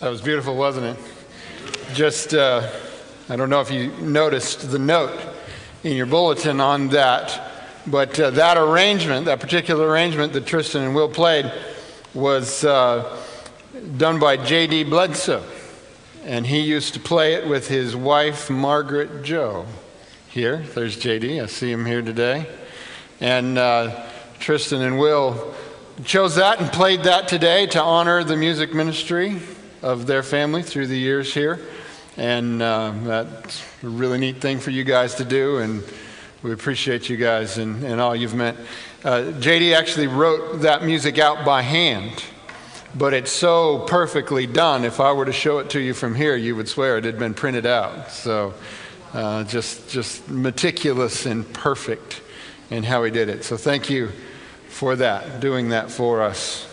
That was beautiful, wasn't it? Just, uh, I don't know if you noticed the note in your bulletin on that, but uh, that arrangement, that particular arrangement that Tristan and Will played, was uh, done by J.D. Bledsoe. And he used to play it with his wife, Margaret Joe. Here, there's J.D., I see him here today. And uh, Tristan and Will chose that and played that today to honor the music ministry of their family through the years here. And uh, that's a really neat thing for you guys to do, and we appreciate you guys and, and all you've meant. Uh, JD actually wrote that music out by hand, but it's so perfectly done. If I were to show it to you from here, you would swear it had been printed out. So uh, just, just meticulous and perfect in how he did it. So thank you for that, doing that for us.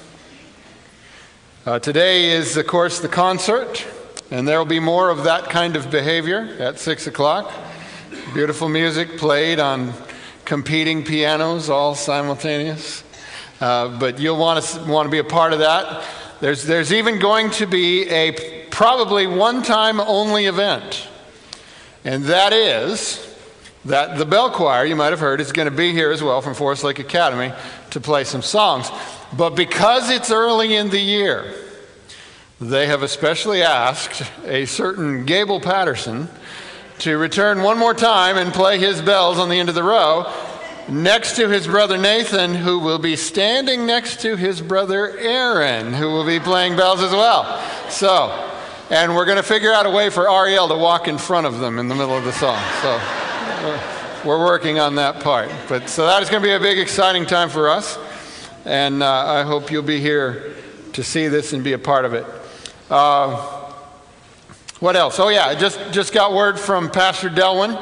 Uh, today is, of course, the concert, and there will be more of that kind of behavior at 6 o'clock. Beautiful music played on competing pianos, all simultaneous. Uh, but you'll want to want to be a part of that. There's, there's even going to be a probably one time only event, and that is that the bell choir, you might have heard, is going to be here as well from Forest Lake Academy to play some songs. But because it's early in the year, they have especially asked a certain Gable Patterson to return one more time and play his bells on the end of the row next to his brother Nathan, who will be standing next to his brother Aaron, who will be playing bells as well. So, and we're going to figure out a way for Ariel to walk in front of them in the middle of the song. So. Uh, we're working on that part. But so that is going to be a big, exciting time for us. And uh, I hope you'll be here to see this and be a part of it. Uh, what else? Oh, yeah, I just, just got word from Pastor Delwyn.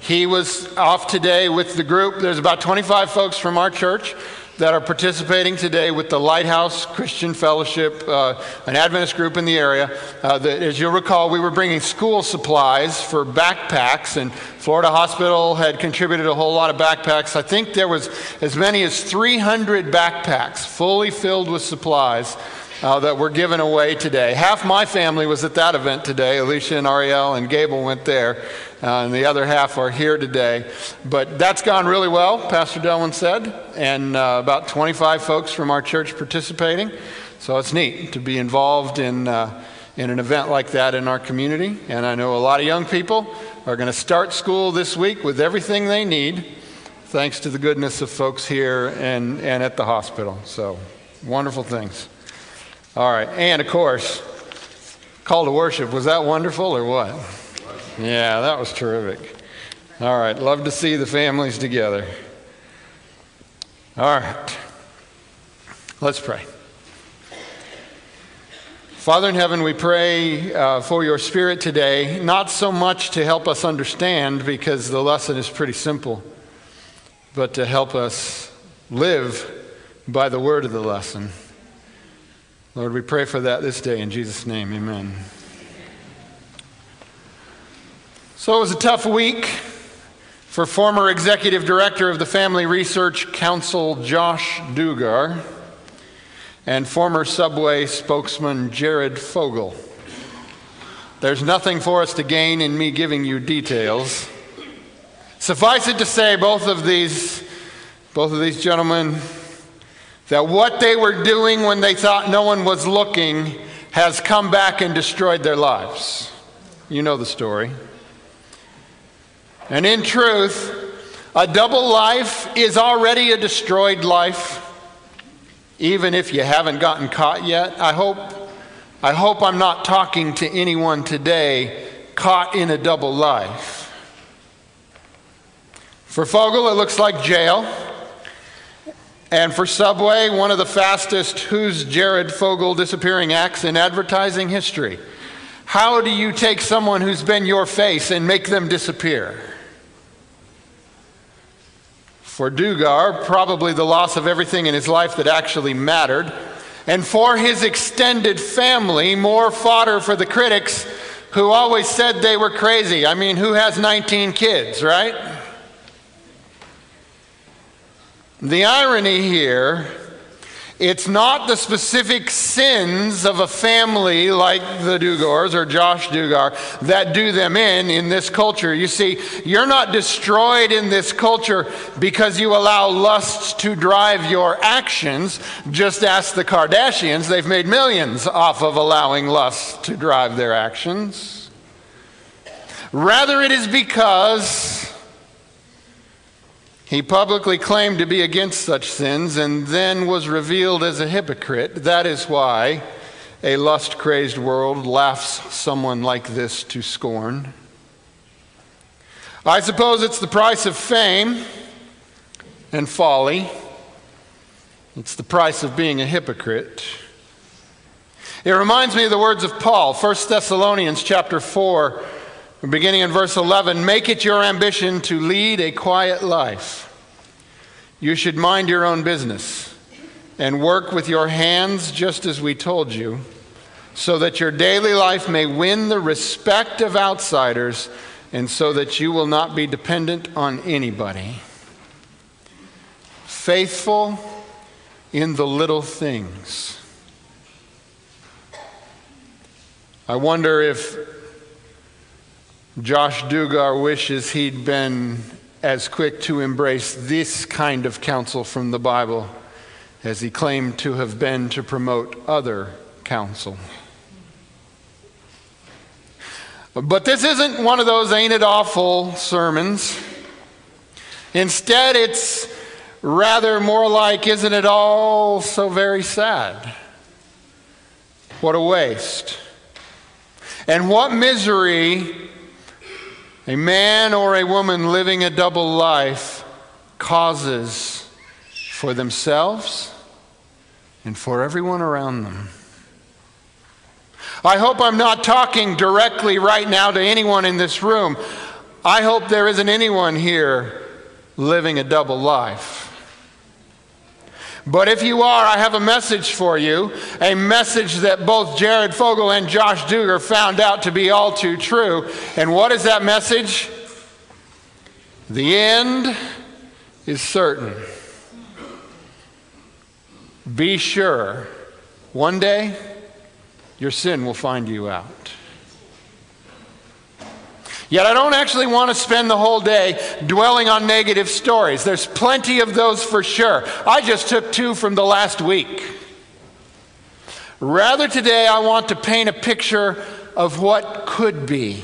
He was off today with the group. There's about 25 folks from our church that are participating today with the Lighthouse Christian Fellowship, uh, an Adventist group in the area. Uh, that, as you'll recall, we were bringing school supplies for backpacks, and Florida Hospital had contributed a whole lot of backpacks. I think there was as many as 300 backpacks fully filled with supplies. Uh, that were given away today. Half my family was at that event today. Alicia and Ariel and Gable went there uh, and the other half are here today. But that's gone really well, Pastor Delwyn said, and uh, about 25 folks from our church participating. So it's neat to be involved in, uh, in an event like that in our community. And I know a lot of young people are going to start school this week with everything they need, thanks to the goodness of folks here and, and at the hospital. So wonderful things. All right, and of course, call to worship. Was that wonderful or what? Yeah, that was terrific. All right, love to see the families together. All right, let's pray. Father in heaven, we pray uh, for your spirit today, not so much to help us understand because the lesson is pretty simple, but to help us live by the word of the lesson. Lord, we pray for that this day in Jesus' name, amen. So it was a tough week for former executive director of the Family Research Council, Josh Duggar, and former Subway spokesman, Jared Fogle. There's nothing for us to gain in me giving you details. Suffice it to say, both of these, both of these gentlemen, that what they were doing when they thought no one was looking has come back and destroyed their lives. You know the story. And in truth, a double life is already a destroyed life, even if you haven't gotten caught yet. I hope, I hope I'm not talking to anyone today caught in a double life. For Fogle, it looks like jail. And for Subway, one of the fastest Who's Jared Fogle disappearing acts in advertising history. How do you take someone who's been your face and make them disappear? For Duggar, probably the loss of everything in his life that actually mattered. And for his extended family, more fodder for the critics who always said they were crazy. I mean, who has 19 kids, right? The irony here It's not the specific sins of a family like the Duggars or Josh Duggar that do them in in this culture. You see, you're not destroyed in this culture because you allow lust to drive your actions. Just ask the Kardashians. They've made millions off of allowing lust to drive their actions. Rather, it is because he publicly claimed to be against such sins and then was revealed as a hypocrite. That is why a lust crazed world laughs someone like this to scorn. I suppose it's the price of fame and folly. It's the price of being a hypocrite. It reminds me of the words of Paul, 1 Thessalonians chapter 4 Beginning in verse 11, make it your ambition to lead a quiet life. You should mind your own business and work with your hands just as we told you, so that your daily life may win the respect of outsiders and so that you will not be dependent on anybody. Faithful in the little things. I wonder if Josh Duggar wishes he'd been as quick to embrace this kind of counsel from the Bible as he claimed to have been to promote other counsel. But this isn't one of those ain't it awful sermons. Instead, it's rather more like, isn't it all so very sad? What a waste. And what misery a man or a woman living a double life causes for themselves and for everyone around them. I hope I'm not talking directly right now to anyone in this room. I hope there isn't anyone here living a double life. But if you are, I have a message for you, a message that both Jared Fogle and Josh Duggar found out to be all too true. And what is that message? The end is certain. Be sure, one day your sin will find you out. Yet I don't actually want to spend the whole day dwelling on negative stories. There's plenty of those for sure. I just took two from the last week. Rather, today I want to paint a picture of what could be,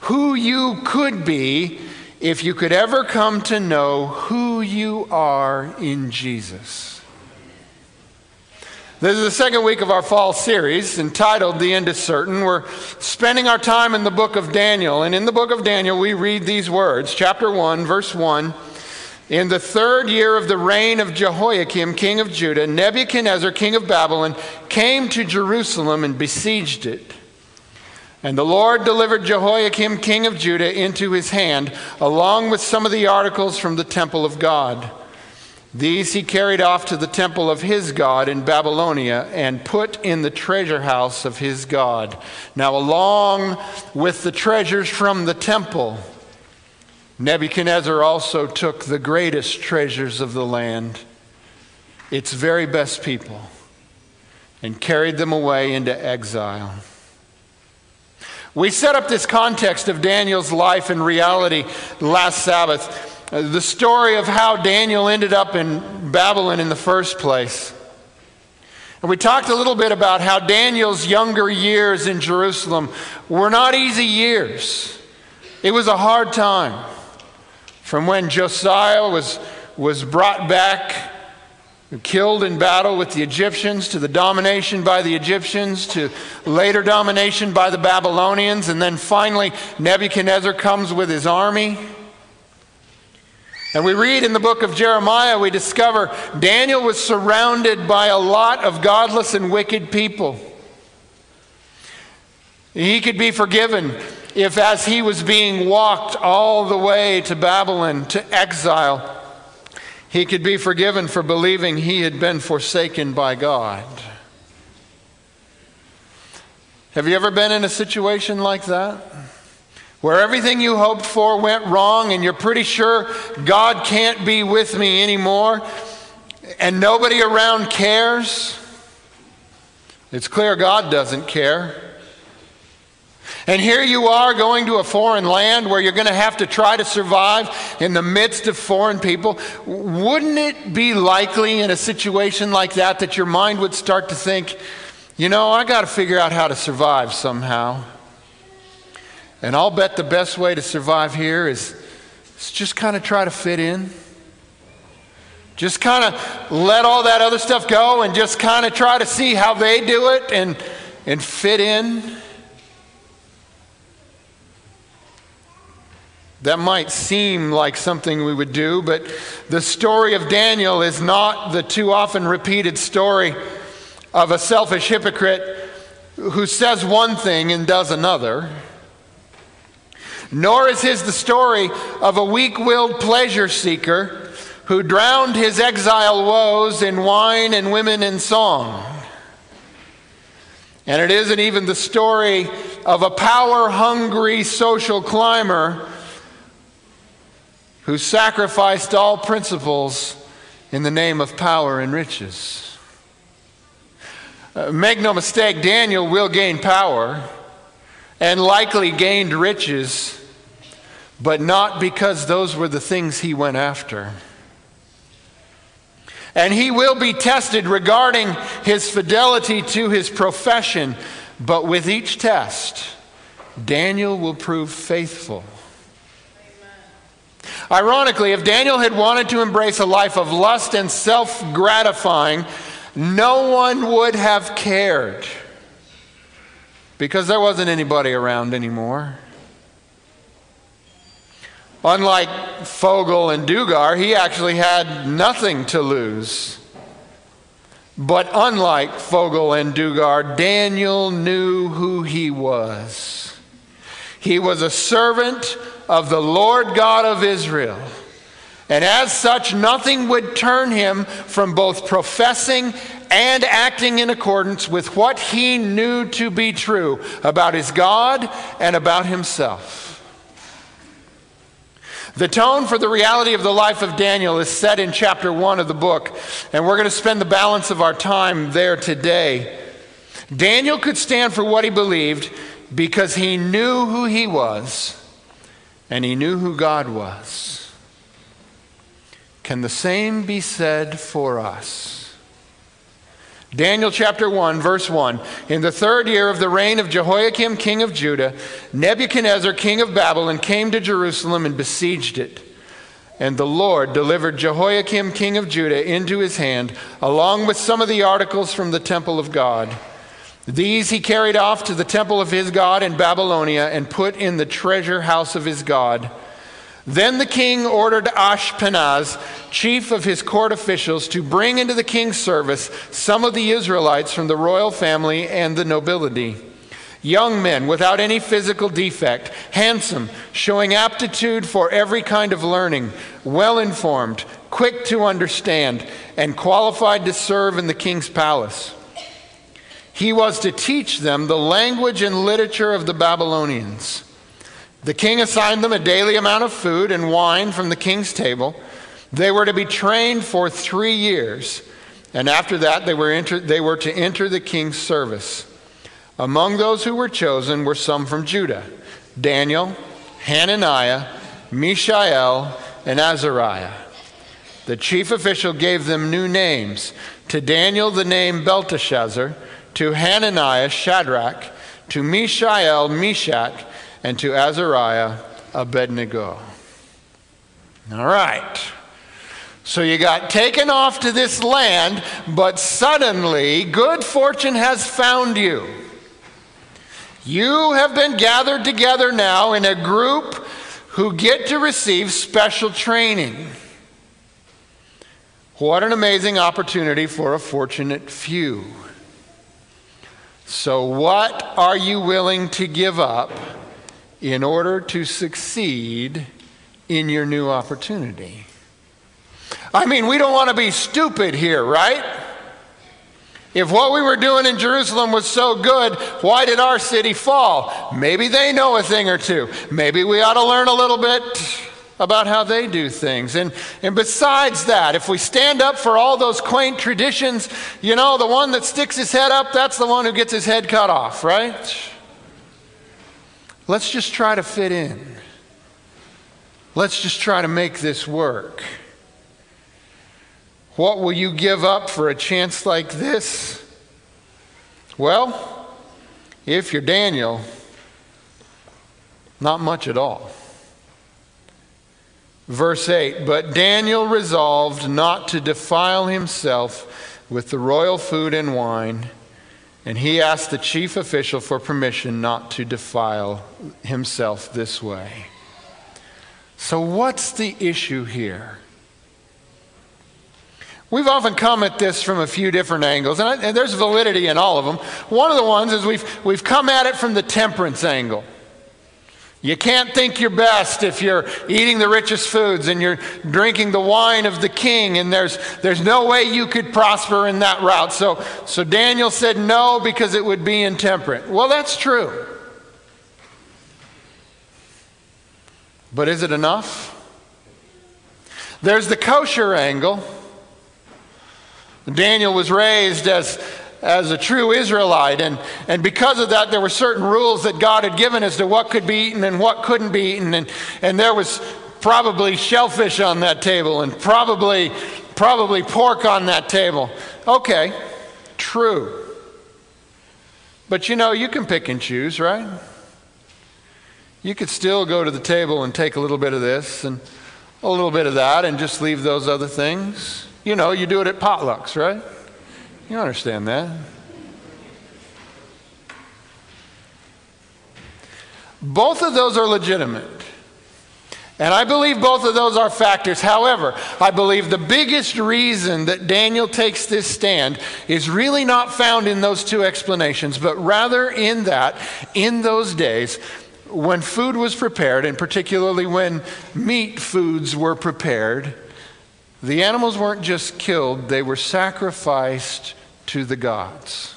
who you could be if you could ever come to know who you are in Jesus. This is the second week of our fall series entitled The End is Certain. We're spending our time in the book of Daniel. And in the book of Daniel, we read these words, chapter 1, verse 1. In the third year of the reign of Jehoiakim, king of Judah, Nebuchadnezzar, king of Babylon, came to Jerusalem and besieged it. And the Lord delivered Jehoiakim, king of Judah, into his hand, along with some of the articles from the temple of God. These he carried off to the temple of his God in Babylonia and put in the treasure house of his God. Now, along with the treasures from the temple, Nebuchadnezzar also took the greatest treasures of the land, its very best people, and carried them away into exile. We set up this context of Daniel's life and reality last Sabbath Uh, the story of how Daniel ended up in Babylon in the first place. And we talked a little bit about how Daniel's younger years in Jerusalem were not easy years. It was a hard time. From when Josiah was, was brought back, killed in battle with the Egyptians, to the domination by the Egyptians, to later domination by the Babylonians, and then finally Nebuchadnezzar comes with his army. And we read in the book of Jeremiah, we discover Daniel was surrounded by a lot of godless and wicked people. He could be forgiven if, as he was being walked all the way to Babylon to exile, he could be forgiven for believing he had been forsaken by God. Have you ever been in a situation like that? Where everything you hoped for went wrong and you're pretty sure God can't be with me anymore. and nobody around cares, it's clear God doesn't care. And here you are going to a foreign land where you're going to have to try to survive in the midst of foreign people. Wouldn't it be likely in a situation like that that your mind would start to think, you know, I got to figure out how to survive somehow? And I'll bet the best way to survive here is, is just kind of try to fit in. Just kind of let all that other stuff go and just kind of try to see how they do it and, and fit in. That might seem like something we would do, but the story of Daniel is not the too often repeated story of a selfish hypocrite who says one thing and does another. Nor is his the story of a weak willed pleasure seeker who drowned his exile woes in wine and women and song. And it isn't even the story of a power hungry social climber who sacrificed all principles in the name of power and riches. Uh, make no mistake, Daniel will gain power and likely gained riches, but not because those were the things he went after. And he will be tested regarding his fidelity to his profession, but with each test, Daniel will prove faithful. Ironically, if Daniel had wanted to embrace a life of lust and self gratifying, no one would have cared because there wasn't anybody around anymore. Unlike Fogle and Duggar, he actually had nothing to lose. But unlike Fogle and Duggar, Daniel knew who he was. He was a servant of the Lord God of Israel. And as such, nothing would turn him from both professing and acting in accordance with what he knew to be true about his God and about himself. The tone for the reality of the life of Daniel is set in chapter 1 of the book, and we're going to spend the balance of our time there today. Daniel could stand for what he believed because he knew who he was and he knew who God was. Can the same be said for us? Daniel chapter 1, verse 1. In the third year of the reign of Jehoiakim, king of Judah, Nebuchadnezzar, king of Babylon, came to Jerusalem and besieged it. And the Lord delivered Jehoiakim, king of Judah, into his hand, along with some of the articles from the temple of God. These he carried off to the temple of his God in Babylonia and put in the treasure house of his God. Then the king ordered Ashpenaz, chief of his court officials, to bring into the king's service some of the Israelites from the royal family and the nobility. Young men without any physical defect, handsome, showing aptitude for every kind of learning, well informed, quick to understand, and qualified to serve in the king's palace. He was to teach them the language and literature of the Babylonians. The king assigned them a daily amount of food and wine from the king's table. They were to be trained for three years, and after that, they were, enter, they were to enter the king's service. Among those who were chosen were some from Judah Daniel, Hananiah, Mishael, and Azariah. The chief official gave them new names. To Daniel, the name Belteshazzar to Hananiah, Shadrach, to Mishael, Meshach, and to Azariah, Abednego. All right. So you got taken off to this land, but suddenly good fortune has found you. You have been gathered together now in a group who get to receive special training. What an amazing opportunity for a fortunate few. So, what are you willing to give up in order to succeed in your new opportunity? I mean, we don't want to be stupid here, right? If what we were doing in Jerusalem was so good, why did our city fall? Maybe they know a thing or two. Maybe we ought to learn a little bit. about how they do things. And, and besides that, if we stand up for all those quaint traditions, you know, the one that sticks his head up, that's the one who gets his head cut off, right? Let's just try to fit in. Let's just try to make this work. What will you give up for a chance like this? Well, if you're Daniel, not much at all. Verse 8 But Daniel resolved not to defile himself with the royal food and wine, and he asked the chief official for permission not to defile himself this way. So, what's the issue here? We've often come at this from a few different angles, and, I, and, there's validity in all of them. One of the ones is we've, we've come at it from the temperance angle. You can't think your best if you're eating the richest foods and you're drinking the wine of the king, and there's, there's no way you could prosper in that route. So, so Daniel said no because it would be intemperate. Well, that's true. But is it enough? There's the kosher angle. Daniel was raised as as a true Israelite. And, and because of that, there were certain rules that God had given as to what could be eaten and what couldn't be eaten. And, and there was probably shellfish on that table and probably, probably pork on that table. Okay, true. But you know, you can pick and choose, right? You could still go to the table and take a little bit of this and a little bit of that and just leave those other things. You know, you do it at potlucks, right? You understand that. Both of those are legitimate. And I believe both of those are factors. However, I believe the biggest reason that Daniel takes this stand is really not found in those two explanations, but rather in that, in those days, when food was prepared, and particularly when meat foods were prepared, the animals weren't just killed, they were sacrificed to the gods.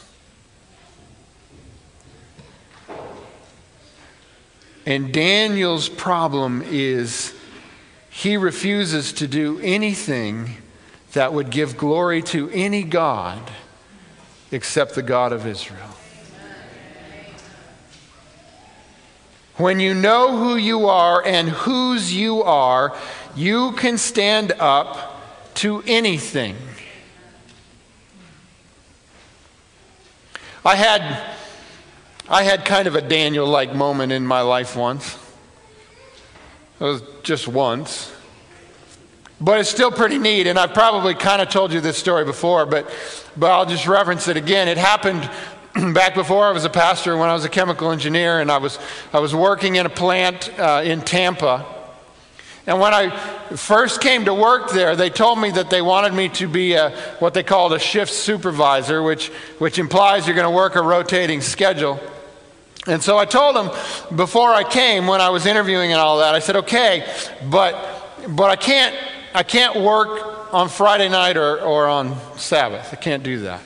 And Daniel's problem is he refuses to do anything that would give glory to any God except the God of Israel. When you know who you are and whose you are, you can stand up to anything. I had, I had kind of a Daniel like moment in my life once. It was just once. But it's still pretty neat, and I've probably kind of told you this story before, but, but I'll just reference it again. It happened back before I was a pastor when I was a chemical engineer, and I was, I was working in a plant uh, in Tampa. And when I first came to work there, they told me that they wanted me to be a, what they called a shift supervisor, which, which implies you're going to work a rotating schedule. And so I told them before I came, when I was interviewing and all that, I said, okay, but, but I, can't, I can't work on Friday night or, or on Sabbath. I can't do that.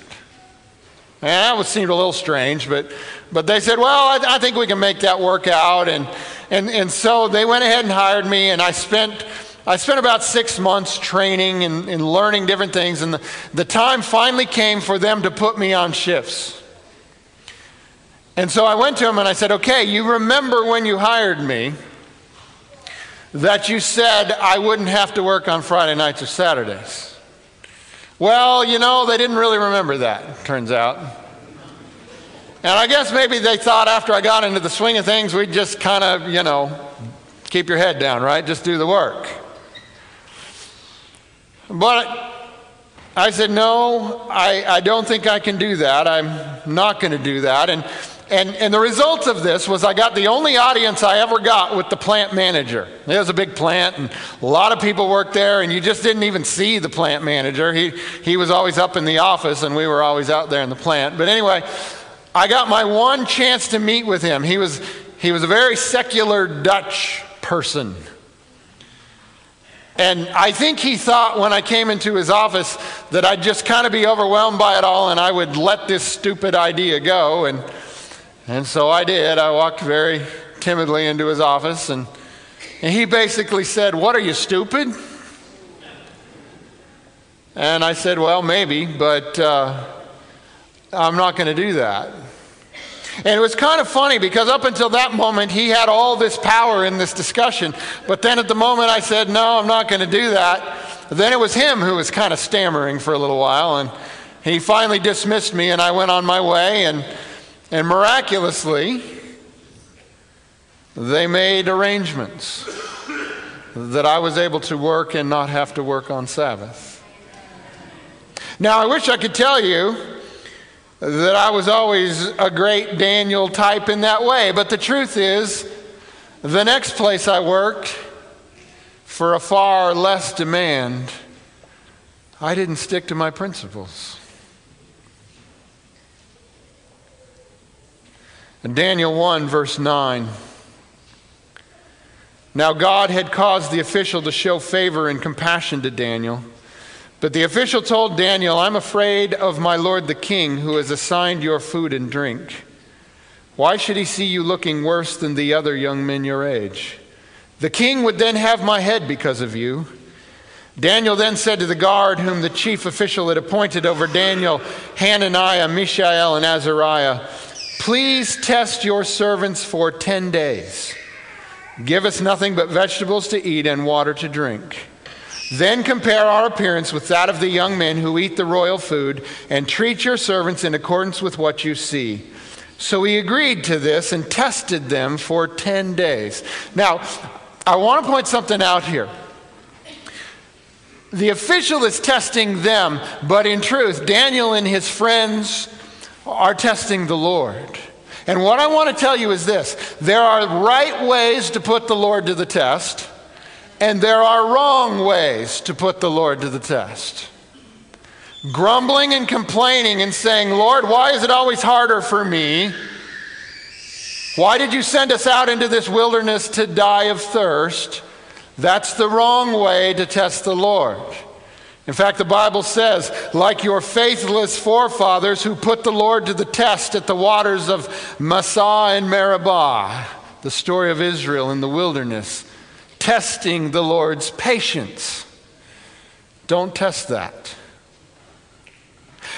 And that would seem a little strange, but, but they said, well, I, I think we can make that work out. And, and, and so they went ahead and hired me, and I spent, I spent about six months training and, and learning different things. And the, the time finally came for them to put me on shifts. And so I went to them and I said, okay, you remember when you hired me that you said I wouldn't have to work on Friday nights or Saturdays? Well, you know, they didn't really remember that, turns out. And I guess maybe they thought after I got into the swing of things, we'd just kind of, you know, keep your head down, right? Just do the work. But I said, no, I, I don't think I can do that. I'm not going to do that. And, and, and the result of this was I got the only audience I ever got with the plant manager. It was a big plant, and a lot of people worked there, and you just didn't even see the plant manager. He, he was always up in the office, and we were always out there in the plant. But anyway, I got my one chance to meet with him. He was, he was a very secular Dutch person. And I think he thought when I came into his office that I'd just kind of be overwhelmed by it all and I would let this stupid idea go. And, and so I did. I walked very timidly into his office and, And he basically said, What are you, stupid? And I said, Well, maybe, but uh, I'm not going to do that. And it was kind of funny because up until that moment, he had all this power in this discussion. But then at the moment I said, No, I'm not going to do that, then it was him who was kind of stammering for a little while. And he finally dismissed me, and I went on my way. And, and miraculously, they made arrangements that I was able to work and not have to work on Sabbath. Now, I wish I could tell you that I was always a great Daniel type in that way, but the truth is, the next place I worked, for a far less demand, I didn't stick to my principles. Daniel 1, verse 9. Now, God had caused the official to show favor and compassion to Daniel. But the official told Daniel, I'm afraid of my lord the king, who has assigned your food and drink. Why should he see you looking worse than the other young men your age? The king would then have my head because of you. Daniel then said to the guard, whom the chief official had appointed over Daniel, Hananiah, Mishael, and Azariah, Please test your servants for 10 days. Give us nothing but vegetables to eat and water to drink. Then compare our appearance with that of the young men who eat the royal food, and treat your servants in accordance with what you see. So he agreed to this and tested them for 10 days. Now, I want to point something out here. The official is testing them, but in truth, Daniel and his friends are testing the Lord. And what I want to tell you is this there are right ways to put the Lord to the test. And there are wrong ways to put the Lord to the test. Grumbling and complaining and saying, Lord, why is it always harder for me? Why did you send us out into this wilderness to die of thirst? That's the wrong way to test the Lord. In fact, the Bible says, like your faithless forefathers who put the Lord to the test at the waters of Massah and Meribah, the story of Israel in the wilderness testing the Lord's patience. Don't test that.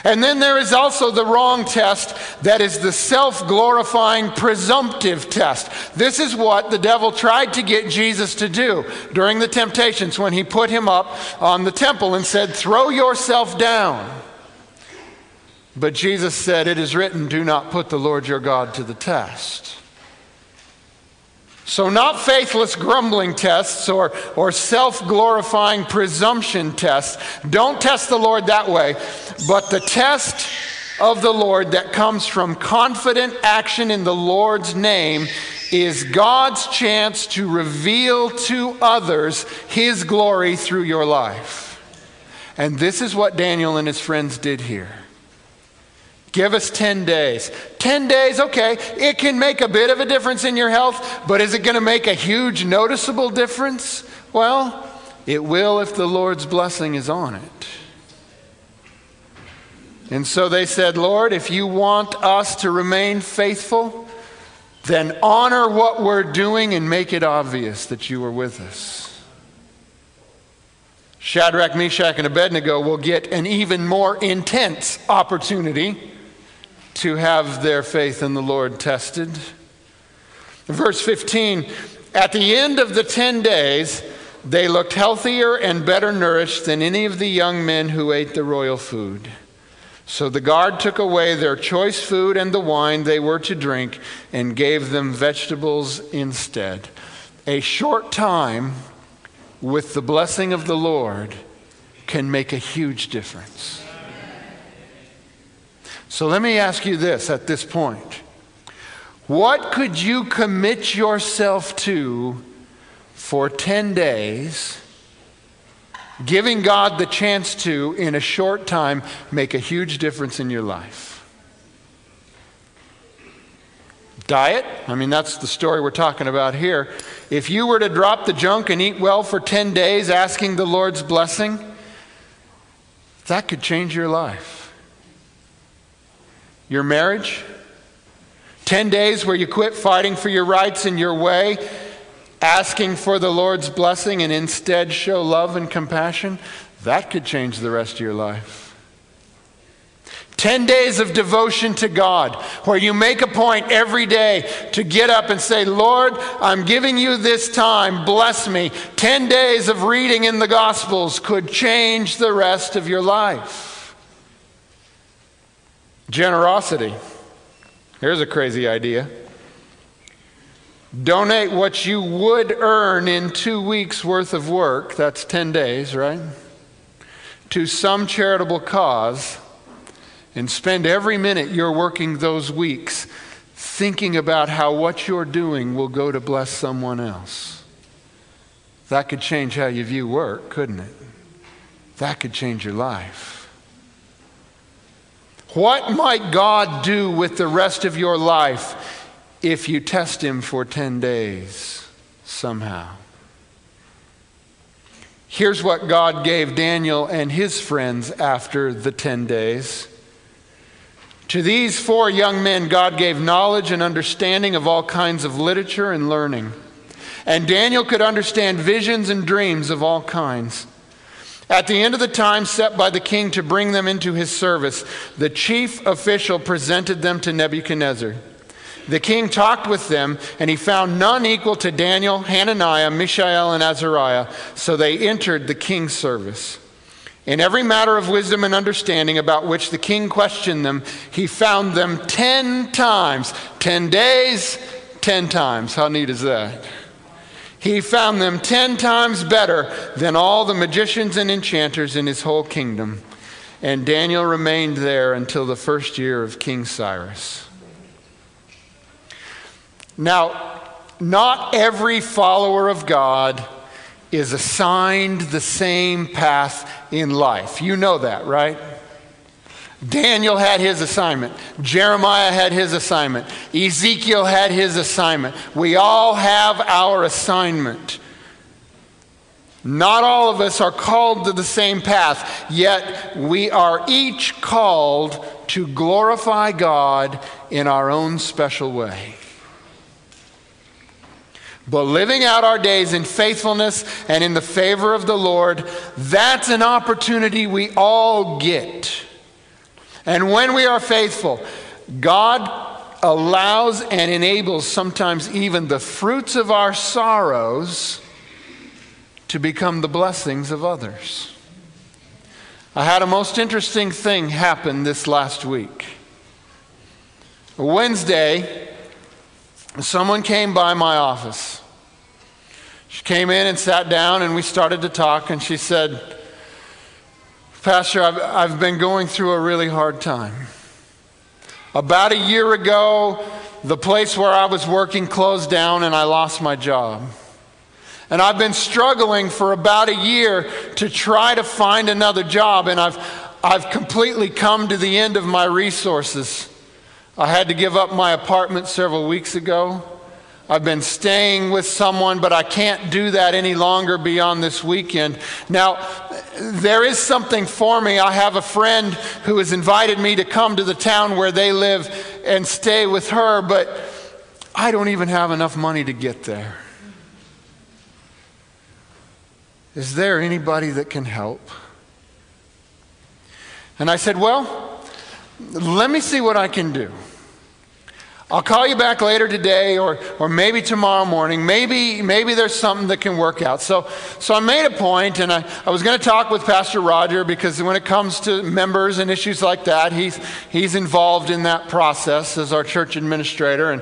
And then there is also the wrong test that is the self glorifying presumptive test. This is what the devil tried to get Jesus to do during the temptations when he put him up on the temple and said, Throw yourself down. But Jesus said, It is written, Do not put the Lord your God to the test. So, not faithless grumbling tests or, or self glorifying presumption tests. Don't test the Lord that way, but the test of the Lord that comes from confident action in the Lord's name is God's chance to reveal to others His glory through your life. And this is what Daniel and his friends did here. Give us 10 days. 10 days, okay, it can make a bit of a difference in your health, but is it going to make a huge, noticeable difference? Well, it will if the Lord's blessing is on it. And so they said, Lord, if you want us to remain faithful, then honor what we're doing and make it obvious that you are with us. Shadrach, Meshach, and Abednego will get an even more intense opportunity to have their faith in the Lord tested. Verse 15 At the end of the 10 days, they looked healthier and better nourished than any of the young men who ate the royal food. So the guard took away their choice food and the wine they were to drink and gave them vegetables instead. A short time with the blessing of the Lord can make a huge difference. So let me ask you this at this point. What could you commit yourself to for 10 days, giving God the chance to, in a short time, make a huge difference in your life? Diet, I mean, that's the story we're talking about here. If you were to drop the junk and eat well for 10 days, asking the Lord's blessing, that could change your life. Your marriage? 10 days where you quit fighting for your rights in your way asking for the Lord's blessing and instead show love and compassion, that could change the rest of your life. 10 days of devotion to God, where you make a point every day to get up and say, Lord, I'm giving you this time, bless me. 10 days of reading in the Gospels could change the rest of your life. Generosity. Here's a crazy idea. Donate what you would earn in two weeks' worth of work, that's 10 days, right? To some charitable cause and spend every minute you're working those weeks thinking about how what you're doing will go to bless someone else. That could change how you view work, couldn't it? That could change your life. What might God do with the rest of your life if you test Him for 10 days somehow? Here's what God gave Daniel and his friends after the 10 days. To these four young men, God gave knowledge and understanding of all kinds of literature and learning. And Daniel could understand visions and dreams of all kinds. At the end of the time set by the king to bring them into his service, the chief official presented them to Nebuchadnezzar. The king talked with them, and he found none equal to Daniel, Hananiah, Mishael, and Azariah, so they entered the king's service. In every matter of wisdom and understanding about which the king questioned them, he found them ten times. Ten days, ten times. How neat is that? He found them ten times better than all the magicians and enchanters in his whole kingdom. And Daniel remained there until the first year of King Cyrus. Now, not every follower of God is assigned the same path in life. You know that, right? Daniel had his assignment. Jeremiah had his assignment. Ezekiel had his assignment. We all have our assignment. Not all of us are called to the same path, yet we are each called to glorify God in our own special way. But living out our days in faithfulness and in the favor of the Lord, that's an opportunity we all get. And when we are faithful, God allows and enables sometimes even the fruits of our sorrows to become the blessings of others. I had a most interesting thing happen this last week. Wednesday, someone came by my office. She came in and sat down, and we started to talk, and she said, Pastor, I've, I've been going through a really hard time. About a year ago, the place where I was working closed down, and I lost my job. And I've been struggling for about a year to try to find another job, and I've, I've completely come to the end of my resources. I had to give up my apartment several weeks ago. I've been staying with someone, but I can't do that any longer beyond this weekend. Now, there is something for me. I have a friend who has invited me to come to the town where they live and stay with her, but I don't even have enough money to get there. Is there anybody that can help? And I said, Well, let me see what I can do. I'll call you back later today or, or maybe tomorrow morning. Maybe, maybe there's something that can work out. So, so I made a point and I, I was going to talk with Pastor Roger because when it comes to members and issues like that, he's, he's involved in that process as our church administrator. And,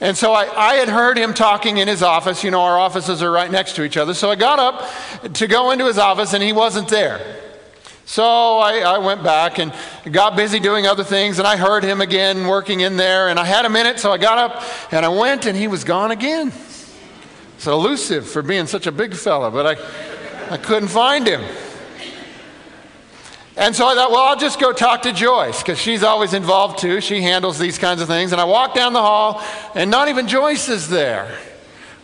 and so I, I had heard him talking in his office. You know, our offices are right next to each other. So I got up to go into his office and he wasn't there. So I, I, went back and got busy doing other things, and I heard him again working in there, and I had a minute, so I got up and I went, and he was gone again. So elusive for being such a big fella, but I, I couldn't find him. And so I thought, well, I'll just go talk to Joyce because she's always involved too. She handles these kinds of things. And I walked down the hall, and not even Joyce is there.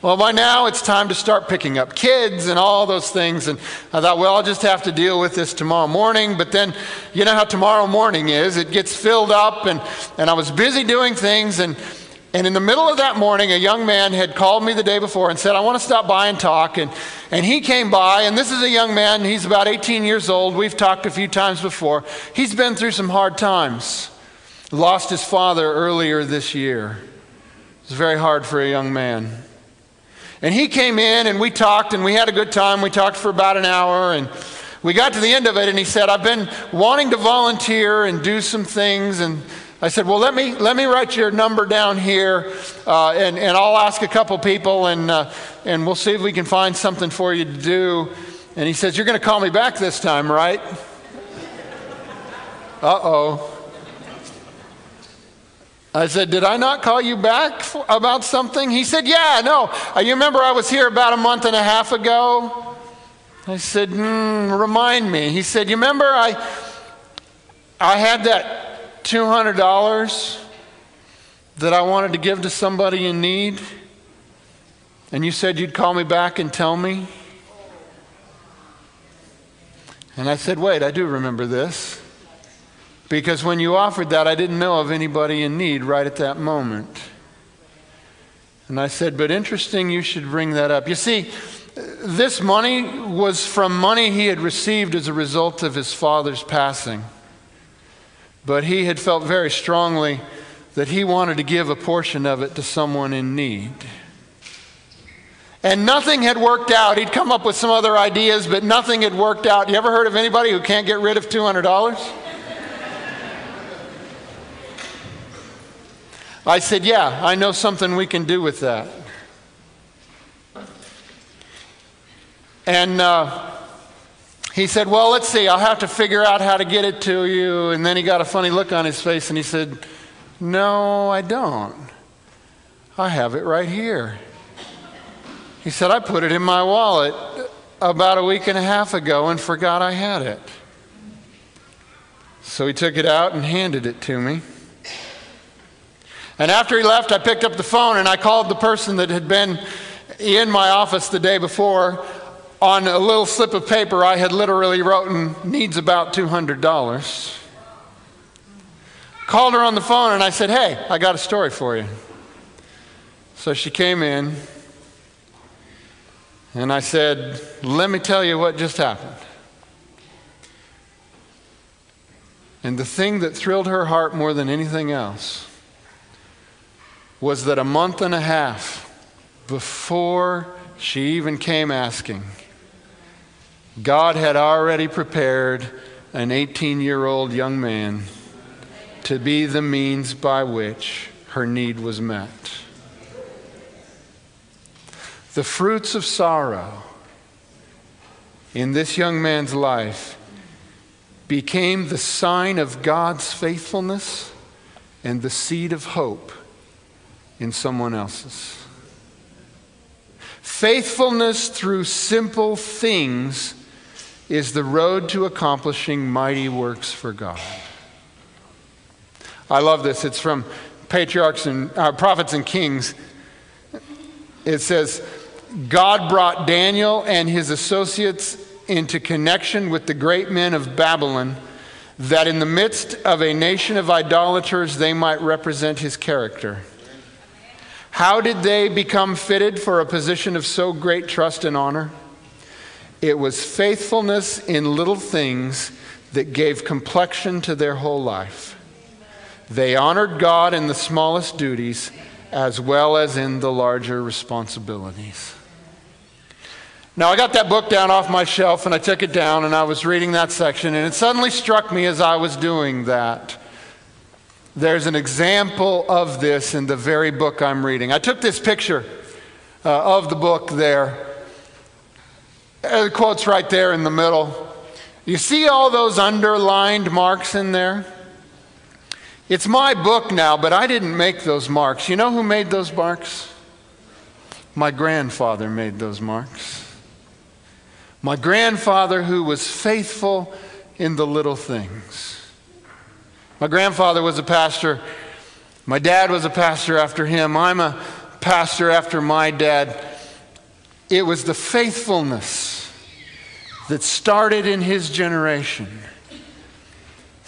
Well, by now it's time to start picking up kids and all those things. And I thought, well, I'll just have to deal with this tomorrow morning. But then, you know how tomorrow morning is. It gets filled up, and, and I was busy doing things. And, And in the middle of that morning, a young man had called me the day before and said, I want to stop by and talk. And, and he came by, and this is a young man. He's about 18 years old. We've talked a few times before. He's been through some hard times. Lost his father earlier this year. It's very hard for a young man. And he came in, and we talked, and we had a good time. We talked for about an hour, and we got to the end of it, and he said, I've been wanting to volunteer and do some things. And I said, Well, let me, let me write your number down here, uh, and, and I'll ask a couple people, and, uh, and we'll see if we can find something for you to do. And he says, You're going to call me back this time, right? uh oh. I said, Did I not call you back for, about something? He said, Yeah, no. Uh, you remember I was here about a month and a half ago? I said, mm, Remind me. He said, You remember I, I had that $200 that I wanted to give to somebody in need, and you said you'd call me back and tell me? And I said, Wait, I do remember this. Because when you offered that, I didn't know of anybody in need right at that moment. And I said, But interesting, you should bring that up. You see, this money was from money he had received as a result of his father's passing. But he had felt very strongly that he wanted to give a portion of it to someone in need. And nothing had worked out. He'd come up with some other ideas, but nothing had worked out. You ever heard of anybody who can't get rid of $200? I said, Yeah, I know something we can do with that. And uh, he said, Well, let's see, I'll have to figure out how to get it to you. And then he got a funny look on his face and he said, No, I don't. I have it right here. He said, I put it in my wallet about a week and a half ago and forgot I had it. So he took it out and handed it to me. And after he left, I picked up the phone and I called the person that had been in my office the day before on a little slip of paper I had literally written, needs about $200. Called her on the phone and I said, Hey, I got a story for you. So she came in and I said, Let me tell you what just happened. And the thing that thrilled her heart more than anything else was that a month and a half before she even came asking, God had already prepared an 18 year old young man to be the means by which her need was met. The fruits of sorrow in this young man's life became the sign of God's faithfulness and the seed of hope in someone else's. Faithfulness through simple things is the road to accomplishing mighty works for God. I love this. It's from Patriarchs and uh, Prophets and Kings. It says, God brought Daniel and his associates into connection with the great men of Babylon, that in the midst of a nation of idolaters they might represent his character. How did they become fitted for a position of so great trust and honor? It was faithfulness in little things that gave complexion to their whole life. They honored God in the smallest duties as well as in the larger responsibilities. Now, I got that book down off my shelf and I took it down and I was reading that section, and it suddenly struck me as I was doing that. There's an example of this in the very book I'm reading. I took this picture uh, of the book there the quote's right there in the middle. You see all those underlined marks in there? It's my book now, but I didn't make those marks. You know who made those marks? My grandfather made those marks. My grandfather, who was faithful in the little things. My grandfather was a pastor. My dad was a pastor after him. I'm a pastor after my dad. It was the faithfulness that started in his generation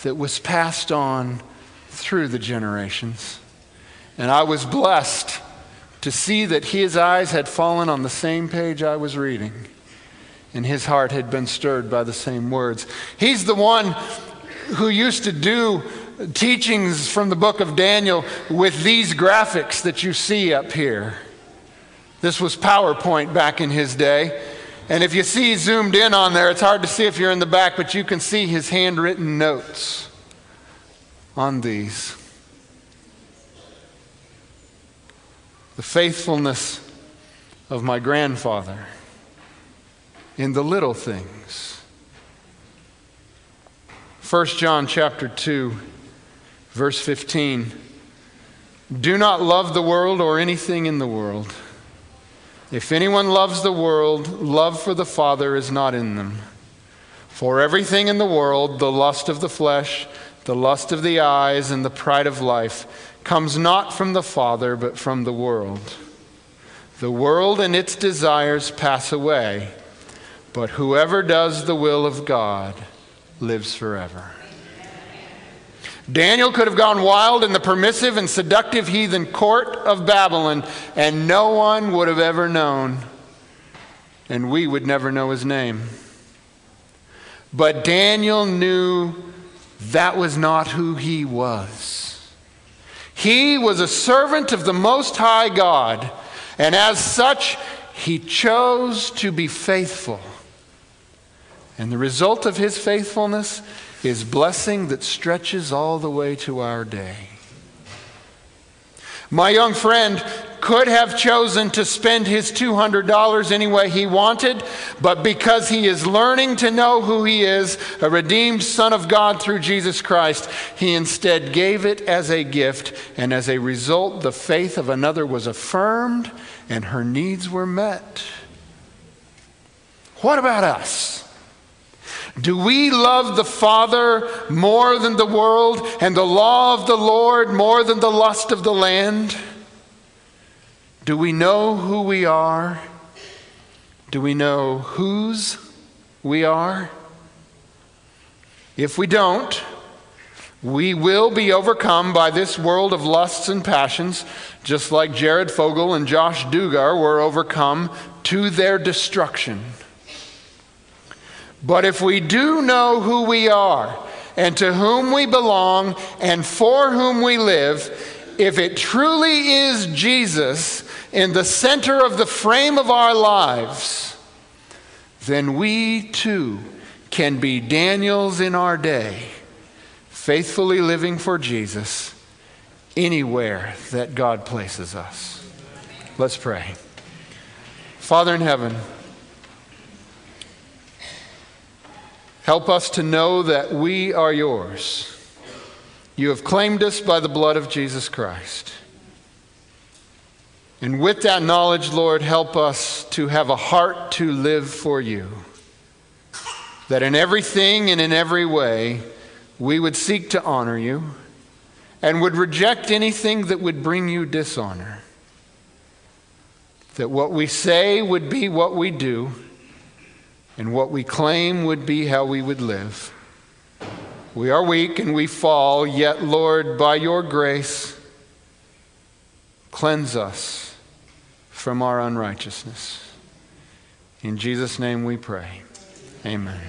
that was passed on through the generations. And I was blessed to see that his eyes had fallen on the same page I was reading, and his heart had been stirred by the same words. He's the one who used to do teachings from the book of Daniel with these graphics that you see up here. This was PowerPoint back in his day. And if you see zoomed in on there, it's hard to see if you're in the back, but you can see his handwritten notes on these. The faithfulness of my grandfather in the little things. 1 John chapter 2 verse 15 Do not love the world or anything in the world. If anyone loves the world, love for the Father is not in them. For everything in the world, the lust of the flesh, the lust of the eyes, and the pride of life, comes not from the Father, but from the world. The world and its desires pass away, but whoever does the will of God lives forever. Daniel could have gone wild in the permissive and seductive heathen court of Babylon, and no one would have ever known, and we would never know his name. But Daniel knew that was not who he was. He was a servant of the Most High God, and as such, he chose to be faithful. And the result of his faithfulness is blessing that stretches all the way to our day. My young friend could have chosen to spend his $200 any way he wanted, but because he is learning to know who he is, a redeemed Son of God through Jesus Christ, he instead gave it as a gift, and as a result, the faith of another was affirmed and her needs were met. What about us? Do we love the Father more than the world and the law of the Lord more than the lust of the land? Do we know who we are? Do we know whose we are? If we don't, we will be overcome by this world of lusts and passions, just like Jared Fogle and Josh Duggar were overcome to their destruction. But if we do know who we are and to whom we belong and for whom we live, if it truly is Jesus in the center of the frame of our lives, then we too can be Daniels in our day, faithfully living for Jesus anywhere that God places us. Let's pray. Father in heaven, Help us to know that we are yours. You have claimed us by the blood of Jesus Christ. And with that knowledge, Lord, help us to have a heart to live for you. That in everything and in every way, we would seek to honor you and would reject anything that would bring you dishonor. That what we say would be what we do and what we claim would be how we would live. We are weak and we fall, yet, Lord, by your grace, cleanse us from our unrighteousness. In Jesus' name we pray. Amen.